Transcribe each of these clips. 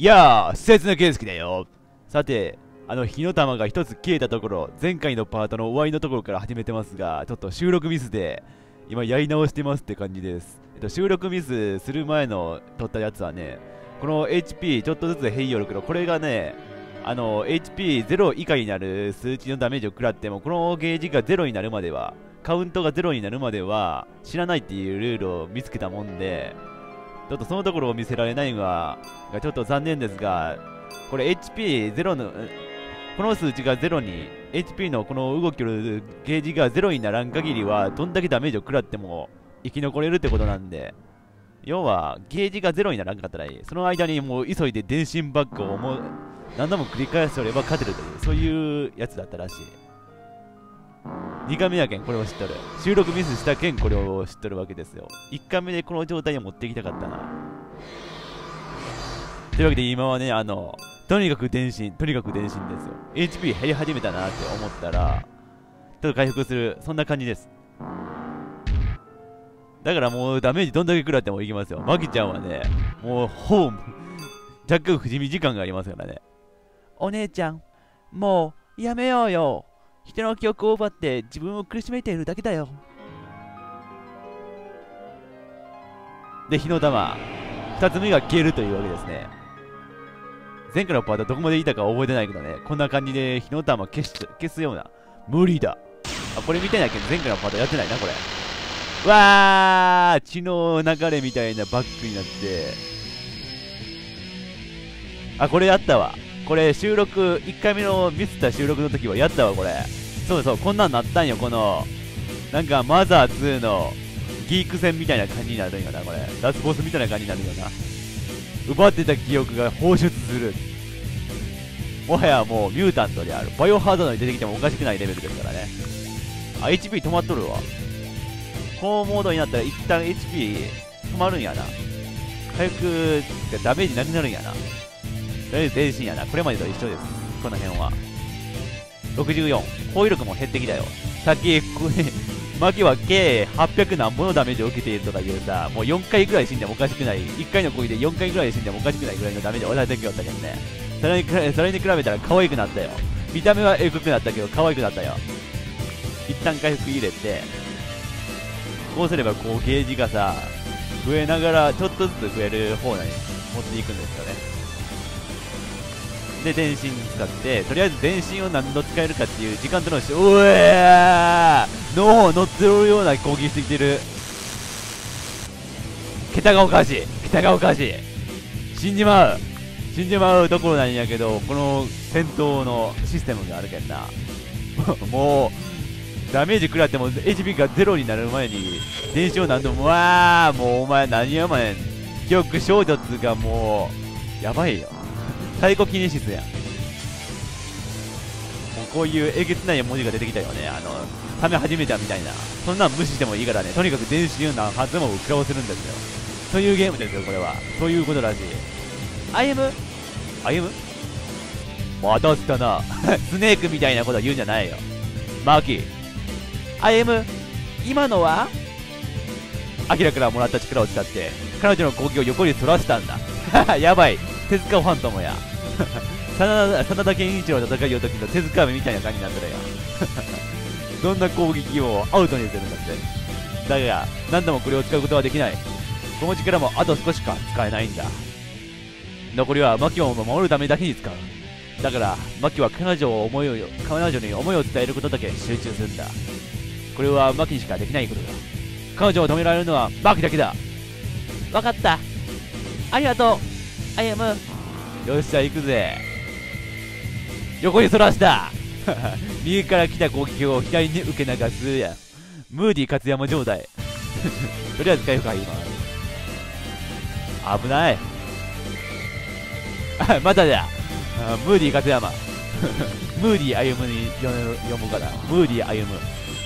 いやー、施設の圭介だよ。さて、あの火の玉が一つ消えたところ、前回のパートの終わりのところから始めてますが、ちょっと収録ミスで、今やり直してますって感じです。えっと、収録ミスする前の撮ったやつはね、この HP ちょっとずつ減りよるけど、これがね、あの、HP0 以下になる数値のダメージを食らっても、このゲージが0になるまでは、カウントが0になるまでは、知らないっていうルールを見つけたもんで、ちょっとそのところを見せられないのが、ちょっと残念ですが、これ HP0 の、この数値が0に、HP のこの動きるゲージが0にならん限りは、どんだけダメージを食らっても生き残れるってことなんで、要は、ゲージが0にならんかったらいい。その間にもう急いで電信バックをもう何度も繰り返しておれば勝てるという、そういうやつだったらしい。2回目やけんこれを知っとる。収録ミスしたけんこれを知っとるわけですよ。1回目でこの状態に持ってきたかったな。というわけで今はねあのとにかく電信とにかく電信ですよ。HP 減り始めたなって思ったらちょっと回復するそんな感じです。だからもうダメージどんだけ食らってもいきますよ。マキちゃんはねもうホーム若干不死身時間がありますからね。お姉ちゃんもうやめようよ。人の記憶を奪って自分を苦しめているだけだよ。で火の玉2つ目が消えるというわけですね。前回のパートどこまでいたか覚えてないけどね。こんな感じで火の玉消す消すような無理だ。あこれみたいけど前回のパートやってないなこれ。わー血の流れみたいなバックになって。あこれやったわ。これ収録1回目のミスった収録の時はやったわこれ。そうそうこんなんなったんよこのなんかマザー2のギーク戦みたいな感じになるんよなこれ。ラスボスみたいな感じになるよな。奪ってた記憶が放出する。もはやもうミュータントである。バイオハザードに出てきてもおかしくないレベルですからね。あ HP 止まっとるわ。このモードになったら一旦 HP 止まるんやな。回復ダメージなくなるんやな。とりあえず全身やな。これまでと一緒です。この辺は。64。攻撃力も減ってきたよ。さっ き、マキは計800何本のダメージを受けているとか言うさ、もう4回ぐらい死んでもおかしくない。1回の攻撃で4回ぐらい死んでもおかしくないぐらいのダメージを与えてきよったけどね。それにそれに比べたら可愛くなったよ。見た目はエグくなったけど可愛くなったよ。一旦回復入れて、こうすればこうゲージがさ、増えながらちょっとずつ増える方に持っていくんですよね。で電信使ってとりあえず電信を何度使えるかっていう時間とのしおえー！の乗ってるような攻撃してきてる。桁がおかしい。桁がおかしい。死んじまう。死んじまうところなんやけどこの戦闘のシステムがあるけんな。もうダメージ食らっても HP がゼロになる前に電子を何度もわあもうお前何やまん。記憶衝突がもうやばいよ。太鼓キネシスや。もうこういうえげつない文字が出てきたよね。あのため始めたみたいな。そんなん無視してもいいからね。とにかく電子ユーなはずも食らわせるんですよ。そういうゲームですよこれは。そういうことらしい。歩む歩むまたったな。スネークみたいなこと言うんじゃないよ。マーキー。歩む今のは？アキラからもらった力を使って彼女の攻撃を横に反らせたんだ。やばい。手塚ファントムや。真田健一郎の戦いの時の手塚目みたいな感じになってるよ。どんな攻撃をアウトにするんだって。だが何度もこれを使うことはできない。この力もあと少しか使えないんだ。残りはマキを守るためだけに使う。だからマキは彼女を思いを彼女に思いを伝えることだけ集中するんだ。これはマキにしかできないことだ。彼女を止められるのはマキだけだ。分かった。ありがとう。アイアムよっしゃ行くぜ。横にそらした。右から来た攻撃を左に受け流すやムーディ勝山状態。とりあえず回復入ります。危ない。まただムーディ勝山。ムーディ歩むに読むからムーディ歩む。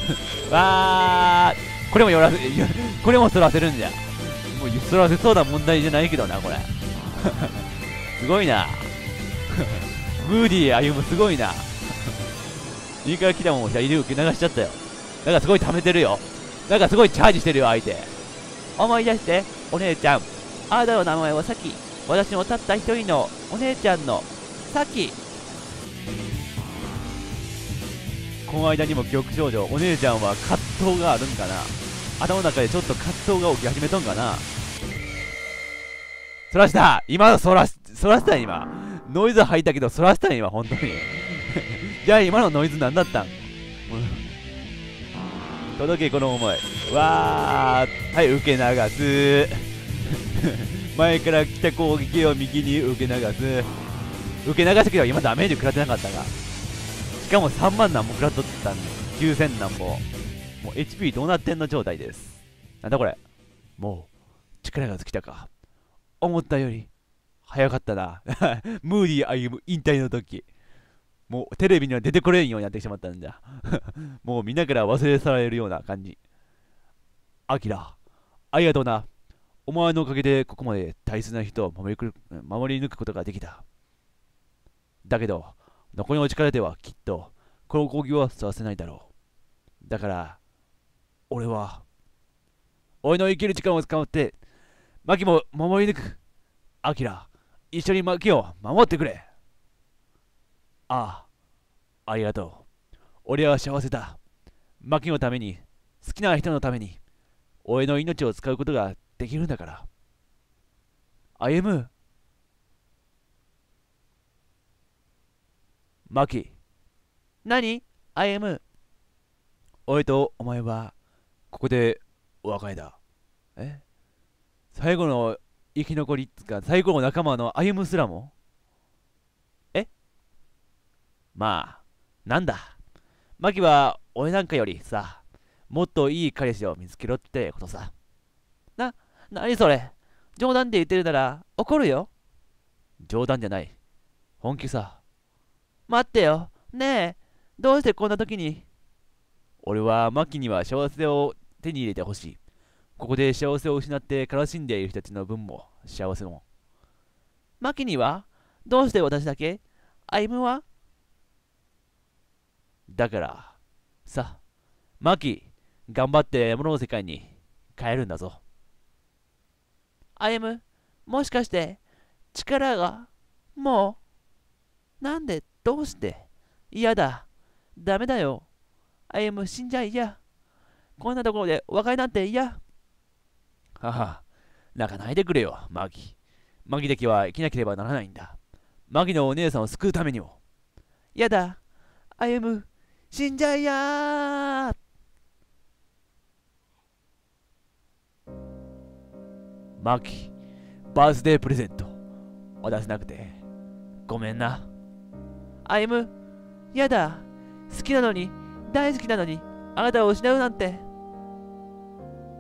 わー。これもよらせこれもそらせるんじゃ。もうそらせそうな問題じゃないけどなこれすごいな。ムーディー歩むすごいな。右から来たもん左で受け流しちゃったよ。なんかすごい溜めてるよ。なんかすごいチャージしてるよ相手。思い出してお姉ちゃん。あなたの名前はさき私のたった一人のお姉ちゃんのサキ。この間にも記憶少女お姉ちゃんは葛藤があるんかな。頭の中でちょっと葛藤が起き始めとんかな。そらした。今のそらし、そらした今。ノイズ入ったけどそらした今本当に。じゃあ今のノイズ何だったん？届けこの思い。わーはい受け流す。前から来た攻撃を右に受け流す。受け流したけど今ダメージ食らってなかったがしかも3万何も食らっとったん9000何ももう HP どうなってんの状態です。なんだこれ。もう力が尽きたか。思ったより早かったな。ムーディー歩む引退の時。もうテレビには出てこれんようになってしまったんだ。もうみんなから忘れ去られるような感じ。アキラありがとうな。お前のおかげでここまで大切な人を守り守り抜くことができた。だけど残りの力ではきっとこの攻撃はさせないだろう。だから俺は俺の生きる力を使ってマキも守り抜く。アキラ一緒にマキを守ってくれ。ああありがとう。俺は幸せだ。マキのために好きな人のために俺の命を使うことができるんだから。歩む。マキ。何？歩む。俺とお前はここでお別れだ。え？最後の生き残りっつか最後の仲間の歩むすらも？え？まあなんだ？マキは俺なんかよりさもっといい彼氏を見つけろってことさ。な何それ？冗談で言ってるなら怒るよ。冗談じゃない。本気さ。待ってよ。ねえどうしてこんな時に？俺はマキには幸せを手に入れてほしい。ここで幸せを失って悲しんでいる人たちの分も幸せも。マキにはどうして私だけアイムはだから、さ、マキ、頑張って山の世界に帰るんだぞ。アイム、もしかして力がもうなんでどうして嫌だ。ダメだよ。アイム死んじゃ嫌。こんなところでお別れなんて嫌。はは、泣かないでくれよ、マギ。マギだけは生きなければならないんだ。マギのお姉さんを救うためにも。やだ、歩む、死んじゃいやマギ、バースデープレゼント。渡せなくて、ごめんな。歩む、やだ、好きなのに、大好きなのに、あなたを失うなんて。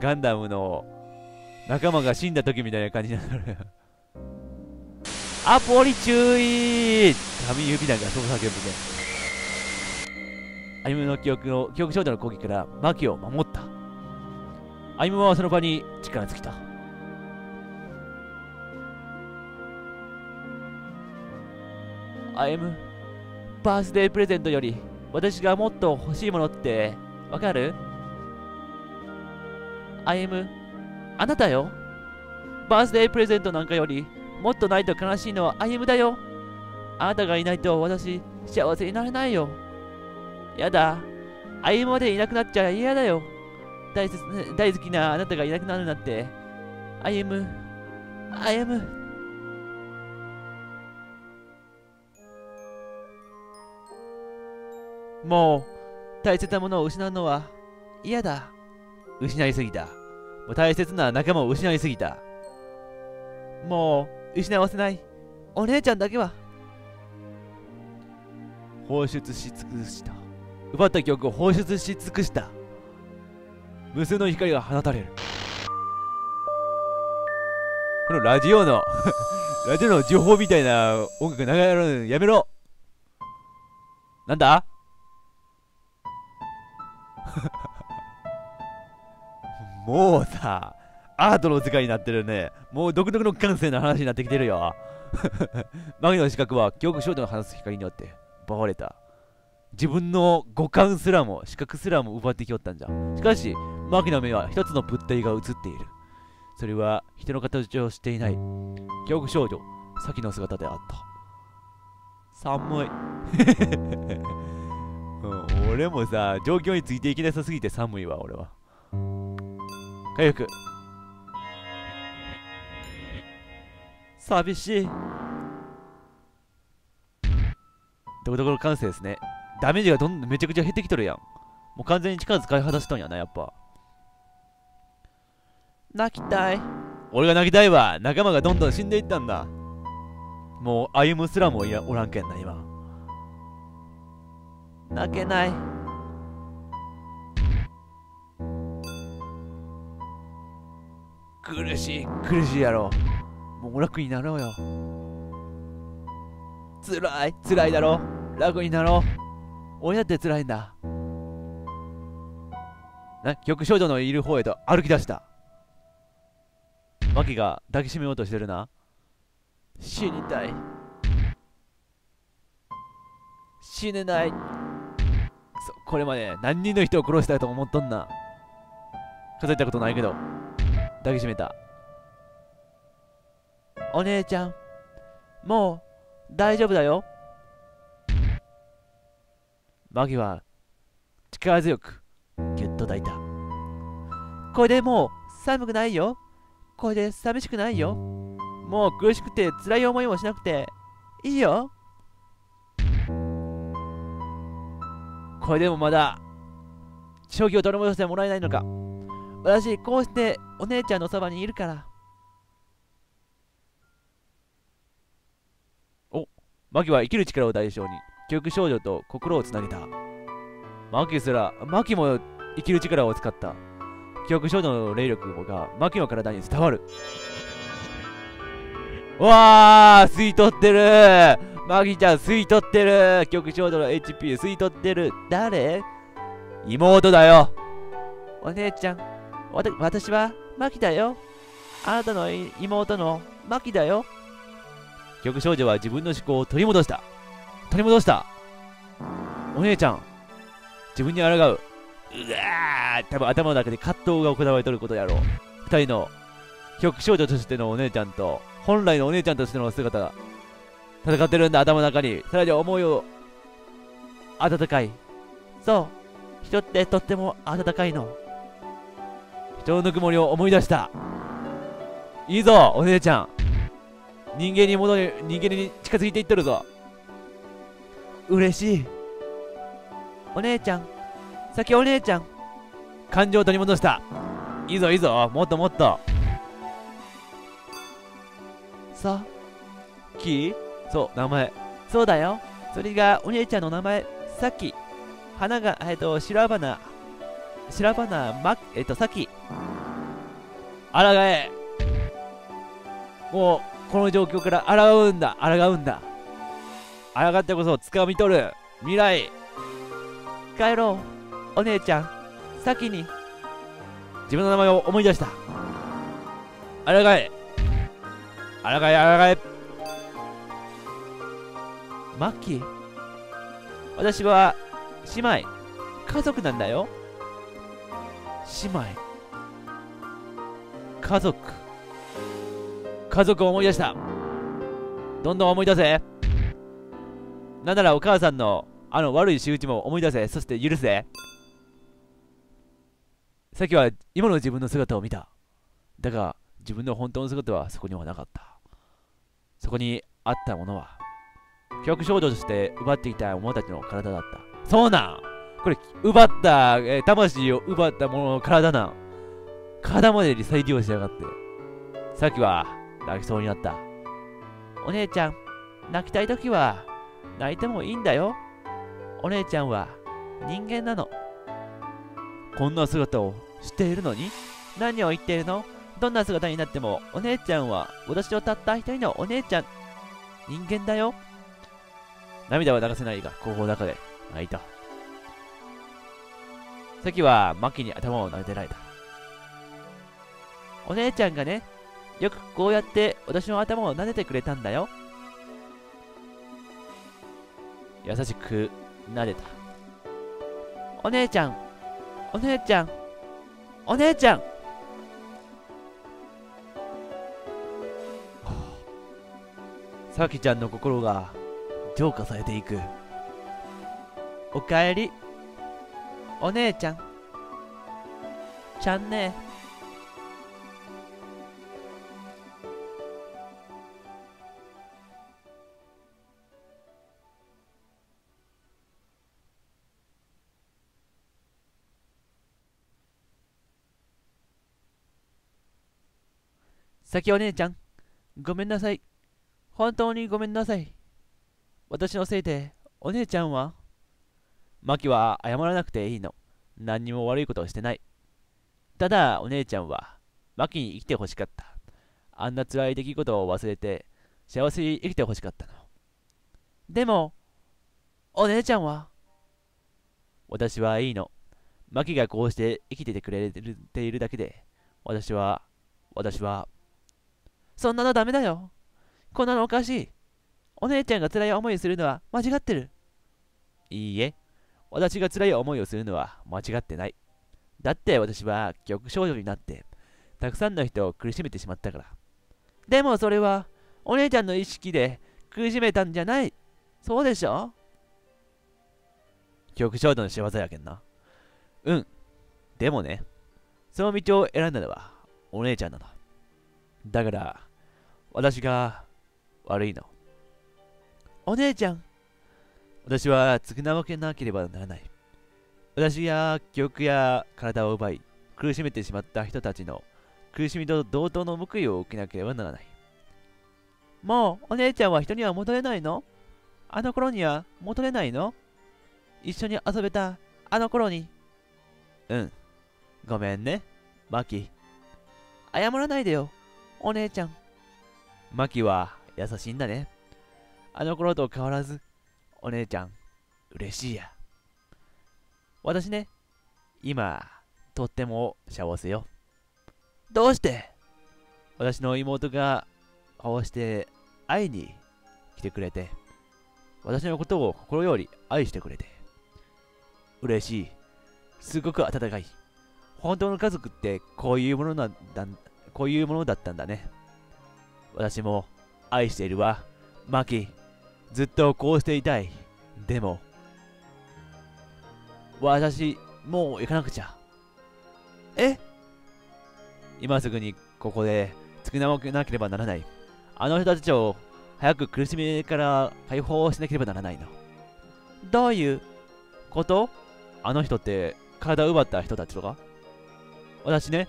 ガンダムの仲間が死んだ時みたいな感じになるアポリ注意紙指なんかそう叫ぶねアイムの記憶の記憶少女の攻撃からマキを守った。アイムはその場に力尽きた。アイムバースデープレゼントより私がもっと欲しいものってわかる？歩む。あなたよ。バースデープレゼントなんかよりもっとないと悲しいのは歩むだよ。あなたがいないと私幸せになれないよ。やだ。歩むまでいなくなっちゃ嫌だよ。大切大好きなあなたがいなくなるなんて。歩む。歩む。もう大切なものを失うのは嫌だ。失いすぎた。もう大切な仲間を失いすぎた。もう、失わせない。お姉ちゃんだけは。放出し尽くした。奪った記憶を放出し尽くした。無数の光が放たれる。このラジオの ラジオの情報みたいな音楽流れるのやめろなんだ？もうさ、アートの世界になってるね。もう独特の感性の話になってきてるよ。マギの資格は記憶少女の話す光によって奪われた。自分の五感すらも視覚すらも奪ってきよったんじゃ。しかし、マギの目は一つの物体が映っている。それは人の形をしていない記憶少女、先の姿であった。寒い。うん、俺もさ、状況についていきなさすぎて寒いわ、俺は。回復。寂しい。どこどこの感性ですね。ダメージがどんどんめちゃくちゃ減ってきとるやん。もう完全に力使い果たしとんやな、やっぱ。泣きたい。俺が泣きたいわ。仲間がどんどん死んでいったんだ。もう歩むすらもいやおらんけんな、今。泣けない。苦しい、苦しいやろ。もう楽になろうよ。つらい、つらいだろ。楽になろう。俺だって辛いんだ。な、曲少女のいる方へと歩き出した。マキが抱きしめようとしてるな。死にたい。死ねない。そ、これまで何人の人を殺したいと思っとんな。数えたことないけど、抱きしめた。お姉ちゃん、もう大丈夫だよ。マギは力強くぎゅっと抱いた。これでもう寒くないよ。これで寂しくないよ。もう苦しくて辛い思いもしなくていいよ。これでもまだ正気を取り戻してもらえないのか。私、こうしてお姉ちゃんのそばにいるから。お、マギは生きる力を代償に。記憶少女と心をつなげた。マキすら、マキも生きる力を使った。記憶少女の霊力がマキの体に伝わる。わー吸い取ってるマギちゃん吸い取ってる記憶少女の HP 吸い取ってる誰？妹だよお姉ちゃん、わた私はマキだよ。あなたの妹のマキだよ。記憶少女は自分の思考を取り戻した。取り戻した。お姉ちゃん自分に抗う。うわー多分頭の中で葛藤が行われとることやろう。二人の記憶少女としてのお姉ちゃんと本来のお姉ちゃんとしての姿が戦ってるんだ。頭の中に。さらに思いを温かい。そう。人ってとっても温かいの。人のぬくもりを思い出した。いいぞお姉ちゃん。人間に戻り人間に近づいていってるぞ。嬉しい。お姉ちゃん。先お姉ちゃん感情を取り戻した。いいぞいいぞもっともっと。さきそう名前。そうだよ。それがお姉ちゃんの名前。さっき花がえっと白花白花まえっとさき。あらがえ。もうこの状況からあらうんだ。あらがうんだ。あらがってこそ掴み取る。未来。帰ろう。お姉ちゃん。先に。自分の名前を思い出した。あらがえ。あらがえあらがえ。マッキー私は姉妹。家族なんだよ。姉妹家族家族を思い出したどんどん思い出せなんならお母さんのあの悪い仕打ちも思い出せ、そして許せ。さっきは今の自分の姿を見た。だが自分の本当の姿はそこにはなかった。そこにあったものは、記憶衝動として奪っていた者たちの体だった。そうなんこれ、奪った、えー、魂を奪った者のの体なん。体までに再利用しやがって。さっきは泣きそうになった。お姉ちゃん、泣きたいときは泣いてもいいんだよ。お姉ちゃんは人間なの。こんな姿をしているのに？何を言っているの？どんな姿になってもお姉ちゃんは私のたった一人のお姉ちゃん人間だよ涙は流せないが心の中で泣いたさきはマキに頭を撫でられた。お姉ちゃんがねよくこうやって私の頭を撫でてくれたんだよ。優しく撫でた。お姉ちゃんお姉ちゃんお姉ちゃん。さきちゃんの心が浄化されていく。おかえり。お姉ちゃん。ちゃんね。さきお姉ちゃん。ごめんなさい。本当にごめんなさい。私のせいで。お姉ちゃんは？マキは謝らなくていいの。何にも悪いことをしてない。ただお姉ちゃんはマキに生きてほしかった。あんな辛い出来事を忘れて幸せに生きてほしかったの。でもお姉ちゃんは私はいいの。マキがこうして生きててくれているだけで私は私はそんなのダメだよ。こんなのおかしい。お姉ちゃんが辛い思いするのは間違ってる。いいえ。私が辛い思いをするのは間違ってない。だって私は極少女になってたくさんの人を苦しめてしまったから。でもそれはお姉ちゃんの意識で苦しめたんじゃない。そうでしょ？極少女の仕業やけんな。うん。でもねその道を選んだのはお姉ちゃんなの。だから私が悪いの。お姉ちゃん私は償わけなければならない。私や記憶や体を奪い苦しめてしまった人たちの苦しみと同等の報いを受けなければならない。もうお姉ちゃんは人には戻れないの？あの頃には戻れないの？一緒に遊べたあの頃に。うん。ごめんねマキ。謝らないでよお姉ちゃん。マキは優しいんだね。あの頃と変わらずお姉ちゃん嬉しいや。私ね今とっても幸せよ。どうして？私の妹がこうして会いに来てくれて私のことを心より愛してくれて嬉しい。すごく温かい。本当の家族ってこういうものなんだこういうものだったんだね。私も愛しているわ。マキ。ずっとこうしていたい。でも私もう行かなくちゃ。え？今すぐにここで償わなければならない。あの人たちを早く苦しみから解放しなければならないの。どういうこと？あの人って体を奪った人たちとか？私ね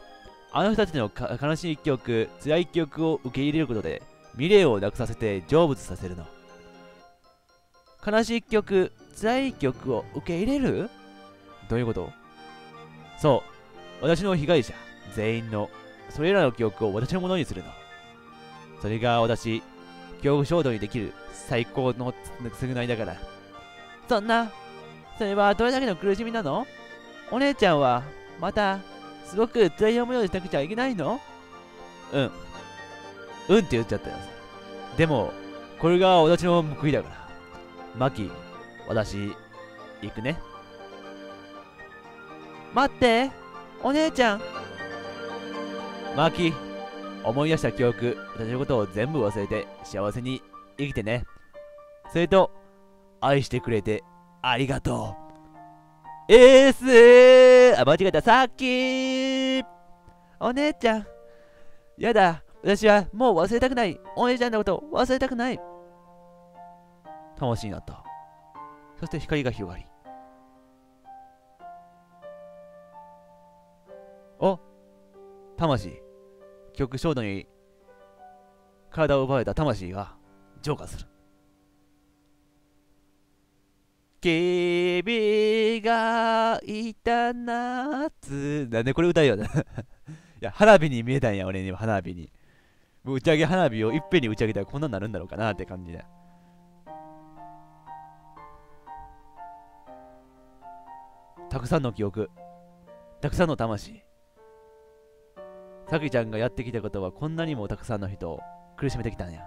あの人たちの悲しい記憶辛い記憶を受け入れることで未練をなくさせて成仏させるの。悲しい記憶辛い記憶を受け入れる？どういうこと？そう。私の被害者全員のそれらの記憶を私のものにするの。それが私恐怖衝動にできる最高の償いだから。そんな。それはどれだけの苦しみなの？お姉ちゃんはまたすごく辛い思いをしなくちゃいけないの？うん。うんって言っちゃったよ。でもこれが私の報いだから。マキ私行くね。待ってお姉ちゃん。マキ思い出した記憶私のことを全部忘れて幸せに生きてね。それと愛してくれてありがとう。エース。あ間違えた。さっき。お姉ちゃん。やだ。私はもう忘れたくない。お姉ちゃんのこと忘れたくない。魂になったそして光が広がり。お魂。極小度に体を奪われた魂が浄化する。君がいた夏。なんでこれ歌うよね。や、花火に見えたんや、俺には花火に。もう打ち上げ花火をいっぺんに打ち上げたらこんなになるんだろうかなって感じで。たくさんの記憶、たくさんの魂。さきちゃんがやってきたことはこんなにもたくさんの人を苦しめてきたんや。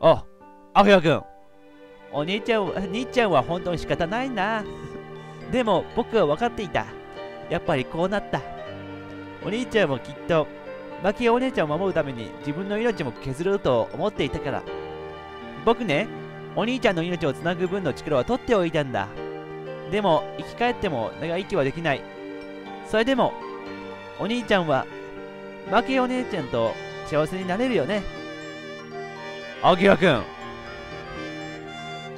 あ、アフヤ君。お兄ちゃんは、兄ちゃんは本当に仕方ないな。でも僕は分かっていた。やっぱりこうなった。お兄ちゃんもきっと、マキお姉ちゃんを守るために自分の命も削ると思っていたから。僕ね、お兄ちゃんの命をつなぐ分の力は取っておいたんだ。でも、生き返っても長生きはできない。それでも、お兄ちゃんは、マキお姉ちゃんと幸せになれるよね。アキラくん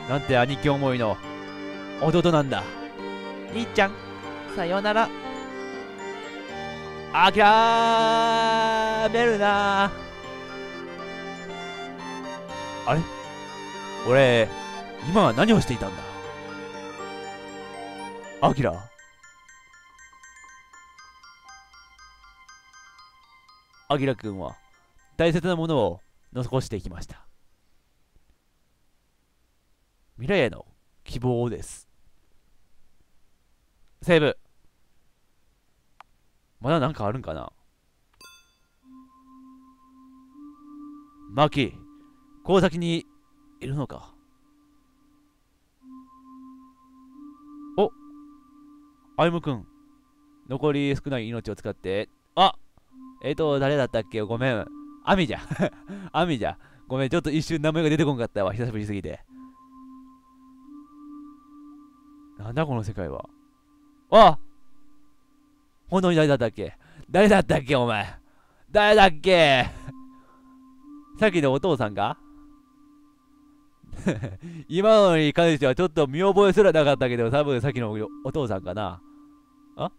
なんて兄貴思いの弟なんだ。兄ちゃん、さようなら。あきらめるなあれ？俺、今は何をしていたんだ？アキラ？アキラ君は大切なものを残していきました。未来への希望です。セーブ。まだなんかあるんかな？マキ、この先にいるのかお歩夢くん。残り少ない命を使って。あえっ、ー、と、誰だったっけ？ごめん。アミじゃ。アミじゃ。ごめん、ちょっと一瞬名前が出てこんかったわ。久しぶりすぎて。なんだこの世界は。あ本当に誰だったっけ？誰だったっけ？お前。誰だっけ？さっきのお父さんか 今のに関してはちょっと見覚えすらなかったけど、多分さっきのお父さんかな。あ？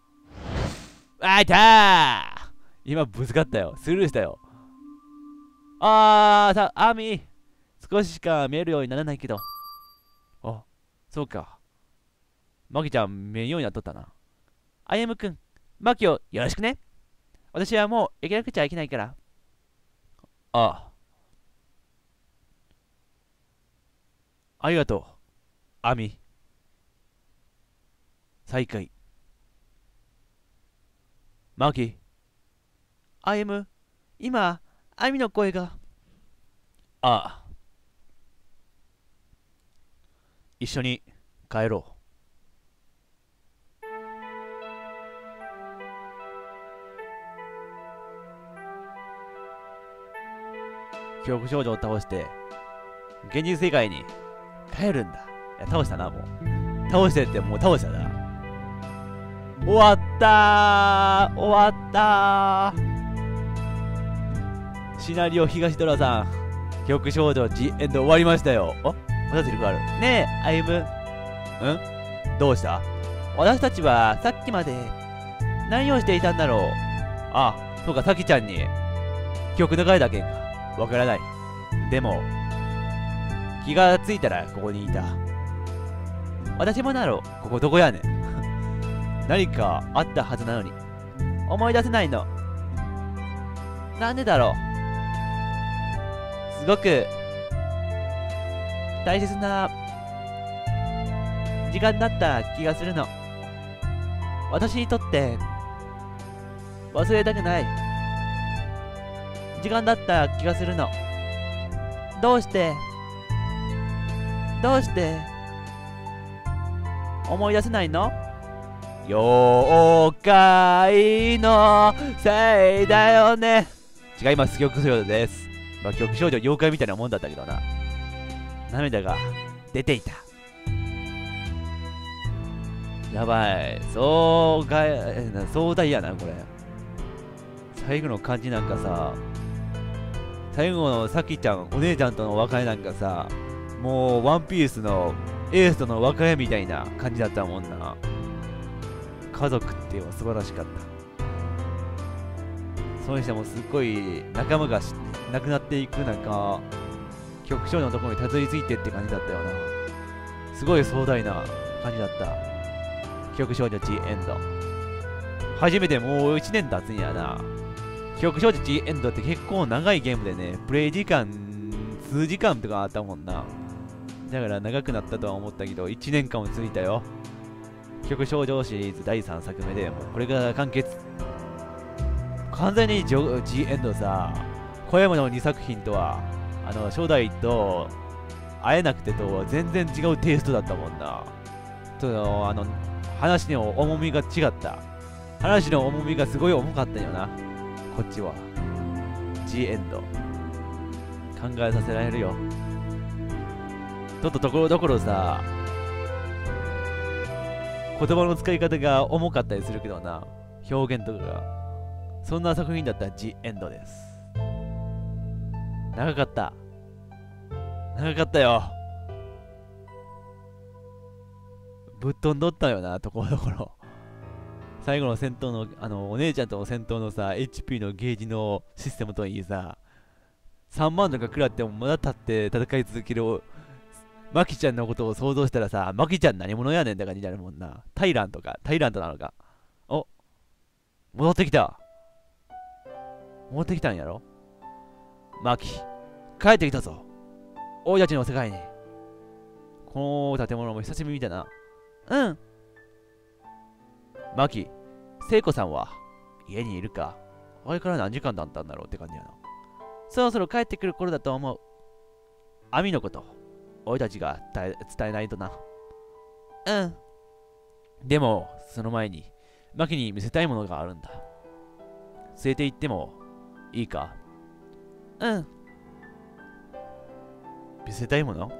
あいたー今ぶつかったよ。スルーしたよ。あー、さ、アーミ。少ししか見えるようにならないけど。あ、そうか。マキちゃん、見えようになっとったな。あやむくん、マキをよろしくね。私はもう行けなくちゃいけないから。ああ。ありがとう、アミ。再会。マキ。あやむ、今、アミの声が。ああ。一緒に帰ろう。記憶少女を倒して、現実世界に帰るんだ。いや、倒したな、もう。倒してってもう倒したな。終わったー終わったーシナリオ東ドラさん、記憶少女ジエンド終わりましたよ。あまたセリフある。ねえ、歩む。ん？どうした？私たちはさっきまで何をしていたんだろうあ、そうか、さきちゃんに記憶流れたけんか。わからない。でも、気がついたらここにいた。私もなろう、ここどこやねん。何かあったはずなのに。思い出せないの。なんでだろう。すごく、大切な、時間だった気がするの。私にとって、忘れたくない。時間だった気がするの。どうしてどうして？思い出せないの？妖怪のせいだよね。違います、曲少女です。まあ、曲少女、妖怪みたいなもんだったけどな。涙が出ていた。やばい。そうが、壮大やな、これ。最後の感じなんかさ、最後のさきちゃん、お姉ちゃんとの別れなんかさ、もうワンピースのエースとの別れみたいな感じだったもんな。家族っていうのは素晴らしかった。そうしてもすっごい仲間が亡くなっていく中、局長のところにたどり着いてって感じだったよな。すごい壮大な感じだった。記憶少女 G エンド。初めてもう1年経つんやな。記憶少女 G エンドって結構長いゲームでね、プレイ時間数時間とかあったもんな。だから長くなったとは思ったけど、1年間も続いたよ。記憶少女シリーズ第3作目で、もうこれが完結。完全に G エンドさ、小山の2作品とは、あの、初代と会えなくてと全然違うテイストだったもんな。その、あの、話の重みが違った。話の重みがすごい重かったよな。こっちは。G エンド。考えさせられるよ。ちょっとところどころさ、言葉の使い方が重かったりするけどな。表現とかが。そんな作品だったら G エンドです。長かった。長かったよ。ぶっ飛んどったよな、ところどころ。最後の戦闘の、あの、お姉ちゃんとの戦闘のさ、HP のゲージのシステムといいさ、3万とか食らってもまだ立って戦い続ける、マキちゃんのことを想像したらさ、マキちゃん何者やねんって感じになるもんな。タイランとか、タイラントなのか。お、戻ってきた。戻ってきたんやろ？マキ、帰ってきたぞ。俺たちの世界に。この建物も久しぶりだな。うん。マキ、聖子さんは家にいるかあれから何時間だったんだろうって感じやな。そろそろ帰ってくる頃だと思う。アミのこと、俺たちが伝えないとな。うん。でも、その前に、マキに見せたいものがあるんだ。連れて行ってもいいか？うん。見せたいもの？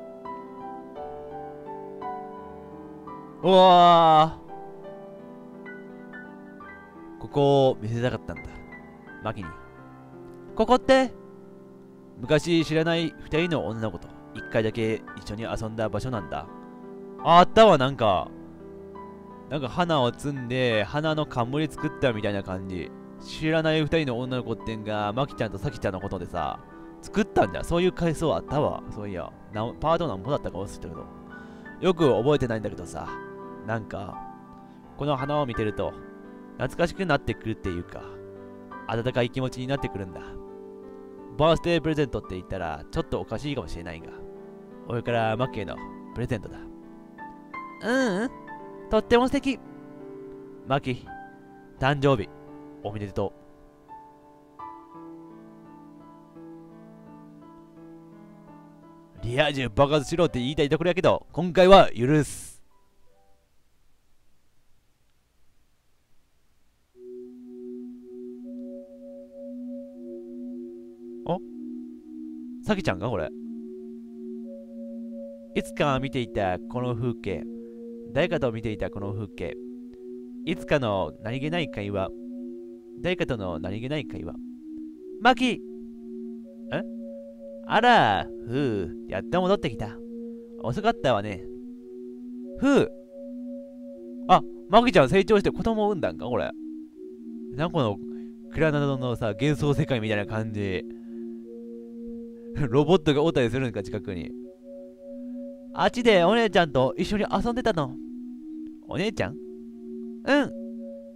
うわここを見せたかったんだ。マキに。ここって？昔知らない二人の女の子と一回だけ一緒に遊んだ場所なんだ。あったわ、なんか。なんか花を摘んで、花の冠作ったみたいな感じ。知らない二人の女の子ってんが、マキちゃんとサキちゃんのことでさ、作ったんだ。そういう回想あったわ。そういや、パートなんぼだったか忘れたけど。よく覚えてないんだけどさ、なんか、この花を見てると、懐かしくなってくるっていうか、温かい気持ちになってくるんだ。バースデープレゼントって言ったら、ちょっとおかしいかもしれないが、俺からマッケーのプレゼントだ。ううん、とっても素敵。マキ、誕生日、おめでとう。リア充爆発しろって言いたいところやけど、今回は許す。お？さきちゃんかこれ。いつか見ていたこの風景。誰かと見ていたこの風景。いつかの何気ない会話。誰かとの何気ない会話。マキえ？あら、ふう、やっと戻ってきた。遅かったわね。ふう。あ、マキちゃん成長して子供を産んだんかこれ。なんこの、クラナドのさ、幻想世界みたいな感じ。ロボットがおったりするんか、近くに。あっちでお姉ちゃんと一緒に遊んでたの。お姉ちゃん？うん。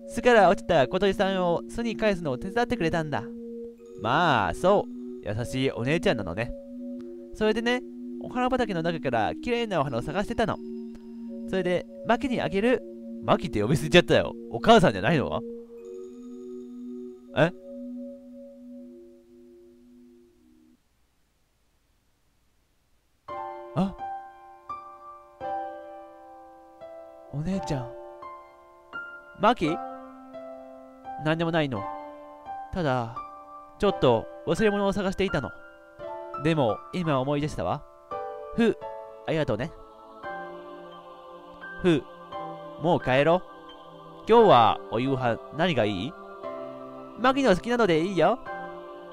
巣から落ちた小鳥さんを巣に返すのを手伝ってくれたんだ。まあ、そう。優しいお姉ちゃんなのね。それでね、お花畑の中から綺麗なお花を探してたの。それで、マキにあげる。マキって呼び捨てちゃったよ。お母さんじゃないの？え？あ？お姉ちゃん。マキ？何でもないの。ただ、ちょっと忘れ物を探していたの。でも、今思い出したわ。ふう、ありがとうね。ふう、もう帰ろう。今日はお夕飯何がいい？マギの好きなのでいいよ。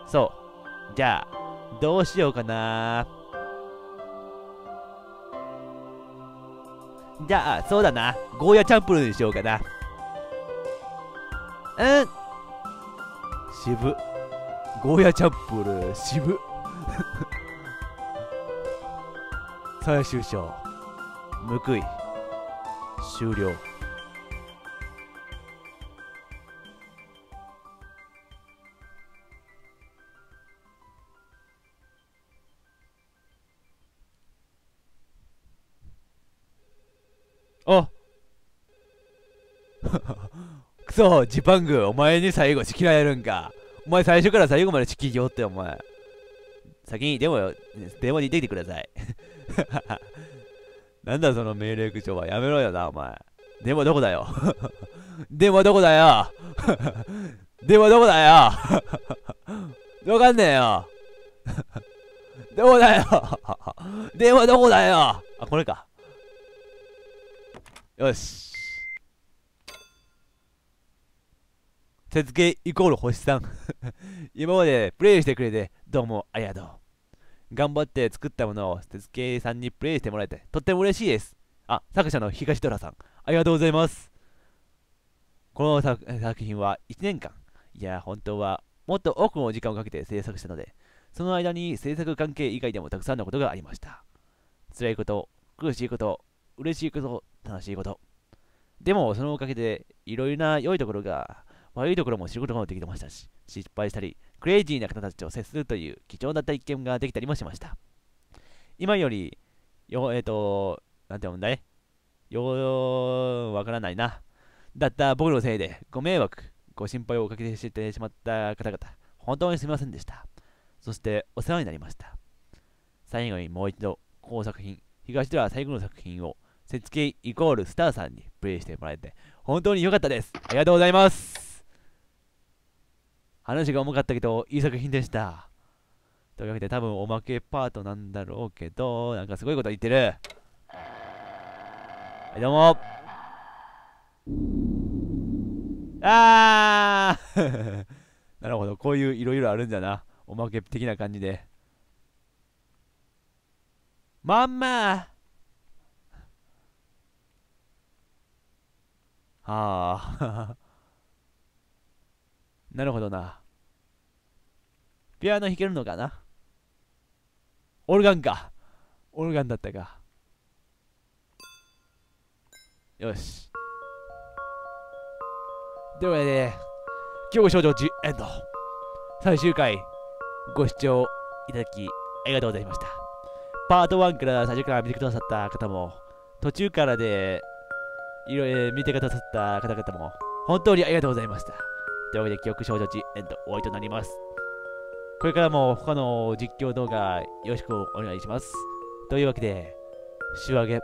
そう。じゃあ、どうしようかな。じゃあ、そうだな。ゴーヤチャンプルにしようかな。うん。渋。ゴーヤチャンプル渋 最終章報い終了そう、ジパング、お前に最後仕切られるんか。お前最初から最後まで仕切りよって、お前。先に電話よ、電話に出てください。なんだその命令口調は。やめろよな、お前。電話どこだよ。電話どこだよ。電話どこだよ。わかんねえよ。どこだよ。電話どこだよ。あ、これか。よし。手付けイコール星さん 今までプレイしてくれてどうもありがとう。頑張って作ったものを手付けさんにプレイしてもらえてとっても嬉しいです。あ、作者の東ドラさん、ありがとうございます。この作品は1年間、いや、本当はもっと多くの時間をかけて制作したので、その間に制作関係以外でもたくさんのことがありました。辛いこと、苦しいこと、嬉しいこと、楽しいこと。でも、そのおかげで、いろいろな良いところが、悪いところも知ることができてましたし、失敗したり、クレイジーな方たちと接するという貴重な体験ができたりもしました。今より、よ、えっ、ー、と、なんて読むんだい？よわからないな。だった僕のせいで、ご迷惑、ご心配をおかけしてしまった方々、本当にすみませんでした。そしてお世話になりました。最後にもう一度、この作品、東では最後の作品を、設計イコールスターさんにプレイしてもらえて、本当に良かったです。ありがとうございます。話が重かったけど、いい作品でした。というわけで、多分おまけパートなんだろうけど、なんかすごいこと言ってる。はい、どうも。あー なるほど、こういういろいろあるんだな。おまけ的な感じで。まんまはあなるほどな。ピアノ弾けるのかな？オルガンか。オルガンだったか。よし。というわけで、今日少女ジエンド。最終回。ご視聴いただきありがとうございました。パート1から最初から見てくださった方も、途中からでいろいろ見てくださった方々も、本当にありがとうございました。というわけで、記憶少女地エンド終わりとなります。これからも他の実況動画よろしくお願いします。というわけで、週上げ。